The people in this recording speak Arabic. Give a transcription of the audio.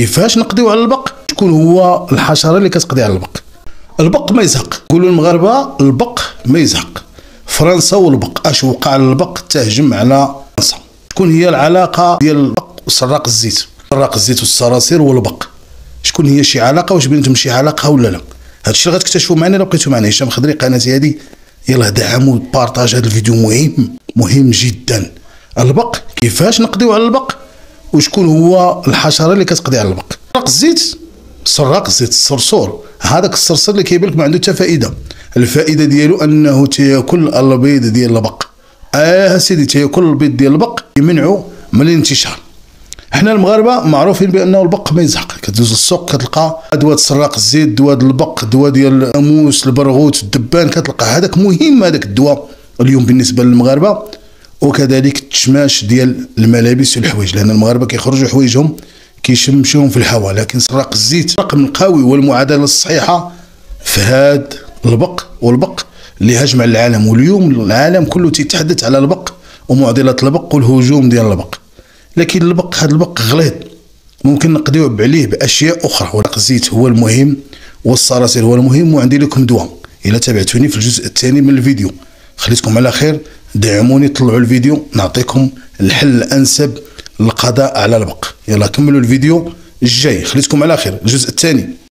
كيفاش نقضيو على البق؟ شكون هو الحشرة اللي كتقضي على البق؟ البق ما يزهق. يقولوا المغاربة البق ما يزهق. فرنسا والبق أش وقع للبق تهجم على فرنسا. شكون هي العلاقة ديال البق وسراق الزيت؟ سراق الزيت والصراصير والبق. شكون هي شي علاقة واش بيناتهم شي علاقة ولا لا؟ هادشي اللي غتكتشفوا معنا الا بقيتوا معنا. هشام خضري قناتي هذه يلاه دعموا بارطاج هذا الفيديو مهم. مهم جدا. البق كيفاش نقضيو على البق؟ وشكون هو الحشرة اللي كتقضي على البق سراق الزيت سراق الزيت الصرصور. هذاك الصرصور اللي كيبان لك ما عنده حتى فائدة. الفائدة ديالو أنه تياكل البيض ديال البق. آه سيدي تياكل البيض ديال البق يمنعو من الانتشار. حنا المغاربة معروفين بأنه البق ما يزهق. كتدوز للسوق كتلقى ادوات سراق الزيت دواء البق دواء ديال الناموس البرغوث الدبان كتلقى. هذاك مهم هذاك الدواء اليوم بالنسبة للمغاربة. وكذلك التشماش ديال الملابس والحوايج لأن المغاربة كيخرجوا حوايجهم كيشمشوهم في الهواء لكن سراق الزيت رقم قوي والمعادلة الصحيحة في هاد البق والبق اللي هجم على العالم. واليوم العالم كله تيتحدث على البق ومعضله البق والهجوم ديال البق. لكن البق هذا البق غليظ. ممكن نقضيو عليه بأشياء أخرى. ورق الزيت هو المهم والصراصير هو المهم وعندي لكم دواء. إلى تابعتوني في الجزء الثاني من الفيديو. خليتكم على خير. دعموني طلعوا الفيديو نعطيكم الحل الأنسب للقضاء على البق. يلا كملوا الفيديو الجاي. خليتكم على خير. الجزء الثاني.